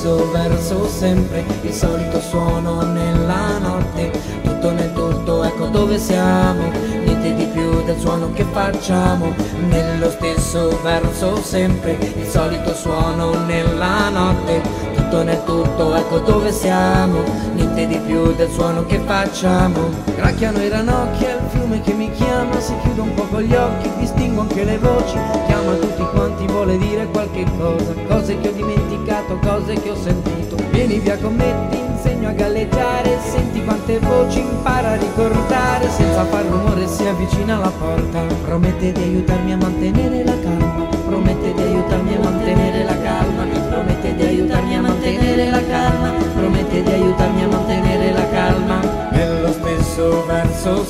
stesso verso sempre il solito suono nella notte. Tutto nel tutto ecco dove siamo niente di più del suono che facciamo. Nello stesso verso sempre il solito suono nella notte. Tutto nel tutto ecco dove siamo niente di più del suono che facciamo. Gracchiano i ranocchi al fiume che mi chiama si chiudo un po' con gli occhi distingo anche le voci chiama tutti quanti vuole dire qualche cosa cose che ho dimenticato cose che ho sentito. Vieni via con me, ti insegno a galleggiare, senti quante voci impara a ricordare, senza far rumore si avvicina alla porta, promette di aiutarmi a mantenere la calma, promette di aiutarmi a mantenere la calma, promette di aiutarmi a mantenere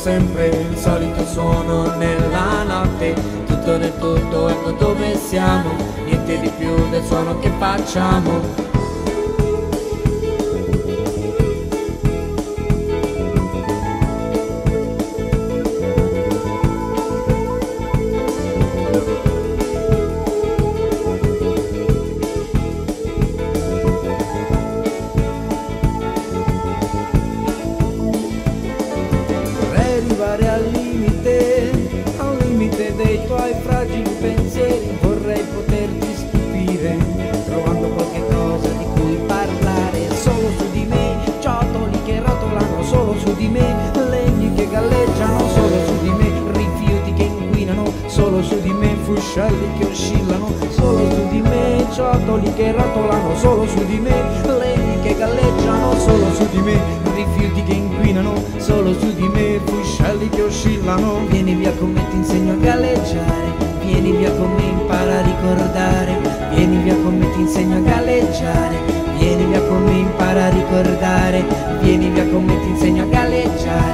sempre il solito suono nella notte, tutto nel tutto ecco dove siamo, niente di più del suono che facciamo. Fuscelli che oscillano solo su di me, ciotoli che rotolano solo su di me, legni che galleggiano solo su di me, rifiuti che inquinano solo su di me, fuscelli che oscillano. Vieni via con me, ti insegno a galleggiare. Vieni via con me, impara a ricordare. Vieni via con me, ti insegno a galleggiare. Vieni via con me, impara a ricordare. Vieni via con me, ti insegno a galleggiare.